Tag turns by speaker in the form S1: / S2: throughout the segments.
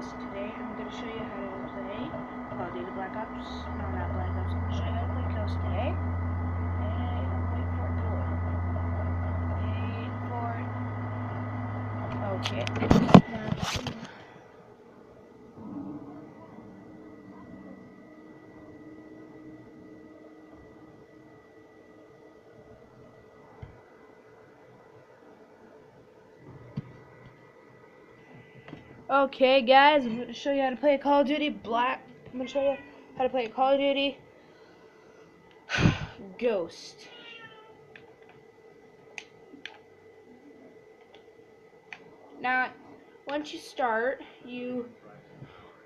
S1: guys, today I'm going to show you how to play Call of Duty Black Ops, no not Black Ops, I'm going to show you how to play Ghost today. And wait for it to load. Wait for it. Okay. Now, Okay, guys, I'm to show you how to play Call of Duty Black. I'm to show you how to play Call of Duty Ghost. Now, once you start, you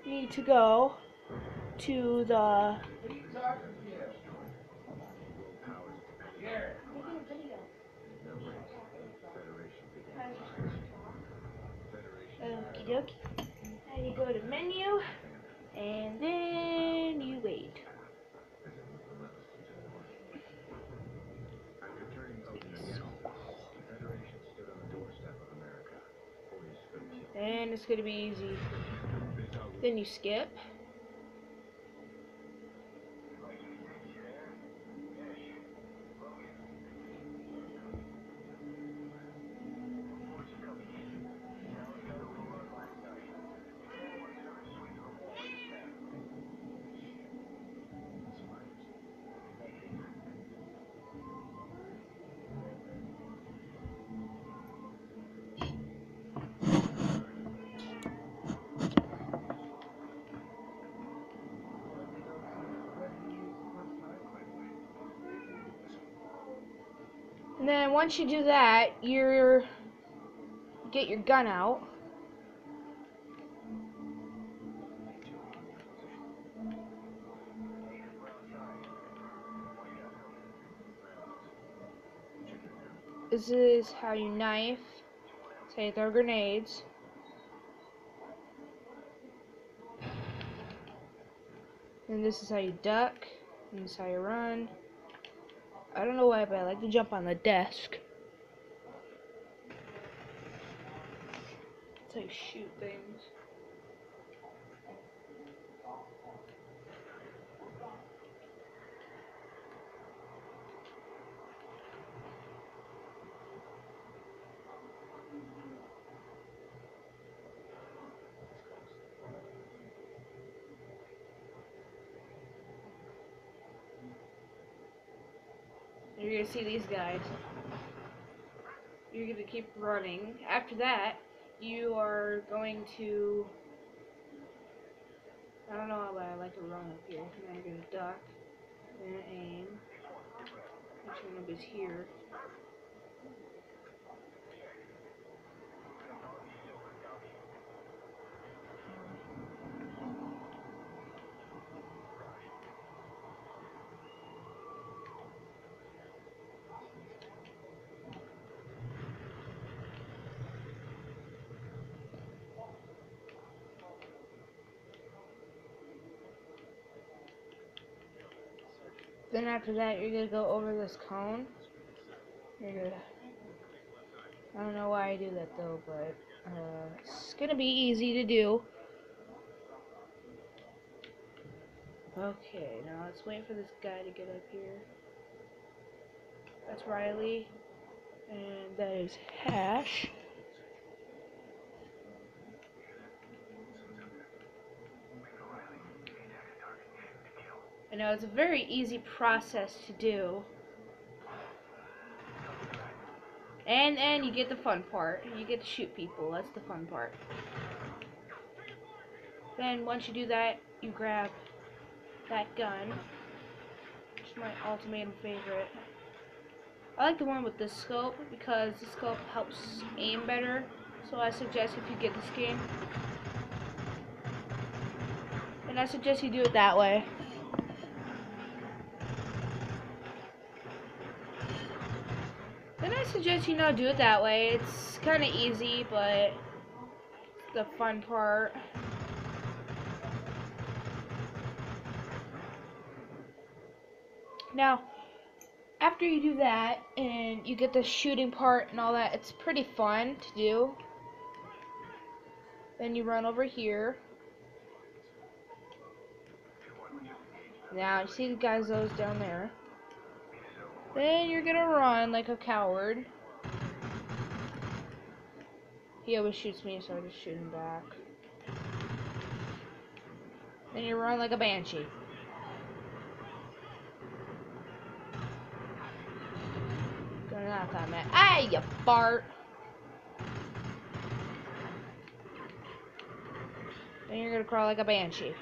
S1: need to go to the Okie dokie. And you go to menu, and then you wait. And it's gonna be easy. Then you skip. And then once you do that, you're get your gun out. This is how you knife, say throw grenades. And this is how you duck, and this is how you run. I don't know why, but I like to jump on the desk. How shoot things. You're gonna see these guys. You're gonna keep running. After that, you are going to. I don't know why I like to run up here. Then you're gonna duck. Then aim. Make sure nobody's here. Then after that, you're gonna go over this cone. You're gonna. I don't know why I do that though, but uh, it's gonna be easy to do. Okay, now let's wait for this guy to get up here. That's Riley, and that is Hesh. I know it's a very easy process to do. And and you get the fun part. You get to shoot people. That's the fun part. Then once you do that, you grab that gun. Which is my ultimatum favorite. I like the one with the scope because the scope helps aim better. So I suggest if you get this game. And I suggest you do it that way. Then I suggest you know do it that way. It's kind of easy, but the fun part. Now, after you do that and you get the shooting part and all that, it's pretty fun to do. Then you run over here. Now, you see the guys those down there. Then you're gonna run like a coward. He always shoots me, so I just shoot him back. Then you run like a banshee. Gonna knock that. Hey, you fart! Then you're gonna crawl like a banshee.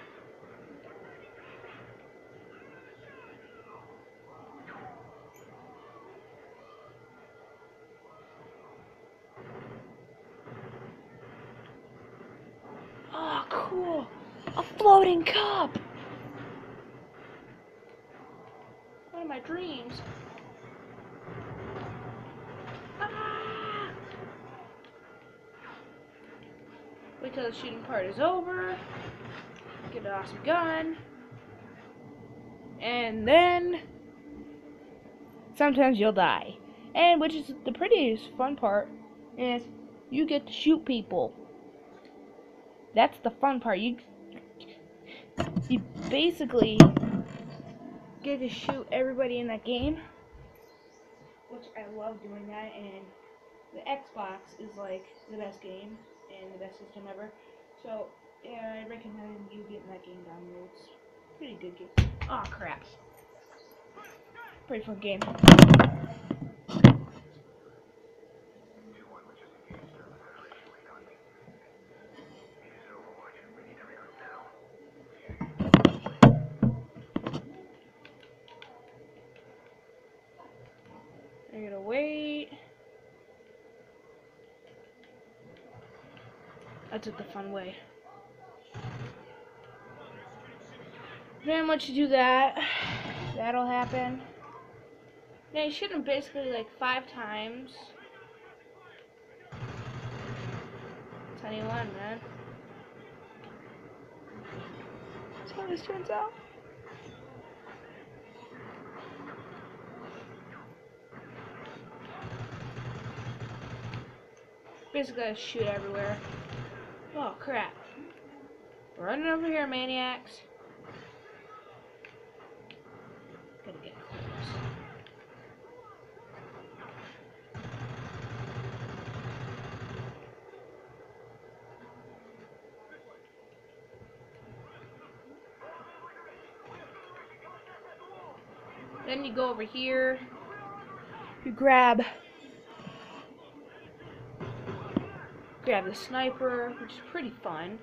S1: Oh, cool! A floating cup! One of my dreams. Ah! Wait till the shooting part is over. Get an awesome gun. And then sometimes you'll die. And which is the prettiest fun part is you get to shoot people. That's the fun part. You you basically get to shoot everybody in that game. Which I love doing that and the Xbox is like the best game and the best system ever. So yeah, I recommend you getting that game downloaded. It's pretty good game. Aw oh, crap. Pretty fun game. I gotta wait. I took the fun way. Once you do that, that'll happen. Now you shoot him basically like five times. 21, man. That's how this turns out. Basically, I shoot everywhere. Oh, crap. Running over here, maniacs. Gotta get close. Then you go over here. You grab grab the sniper, which is pretty fun.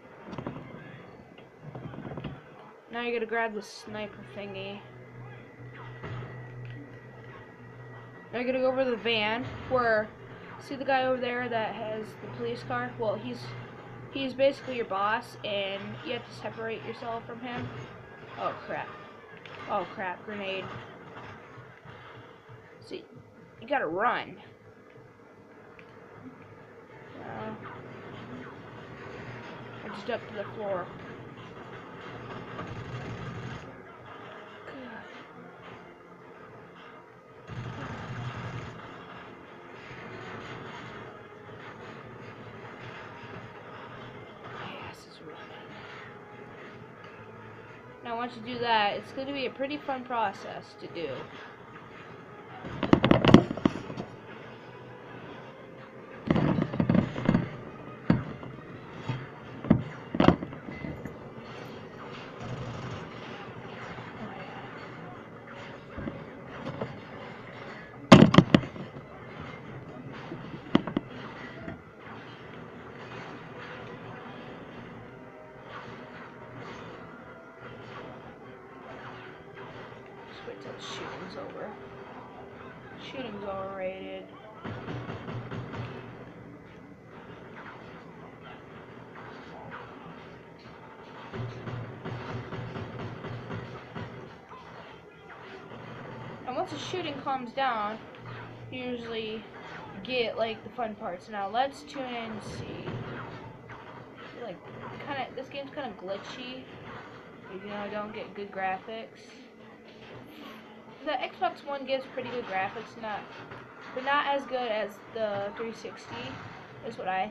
S1: Now you gotta grab the sniper thingy. Now you're gonna go over the van where see the guy over there that has the police car? Well he's he's basically your boss and you have to separate yourself from him. Oh crap. Oh crap, grenade. See you gotta run. Uh, I just up to the floor. Now once you do that, it's going to be a pretty fun process to do. Till shooting's over. Shooting's overrated. And once the shooting calms down, you usually get like the fun parts. Now let's tune in and see. Like, kind of, this game's kind of glitchy. You know, I don't get good graphics the Xbox One gives pretty good graphics, not but not as good as the 360 is what I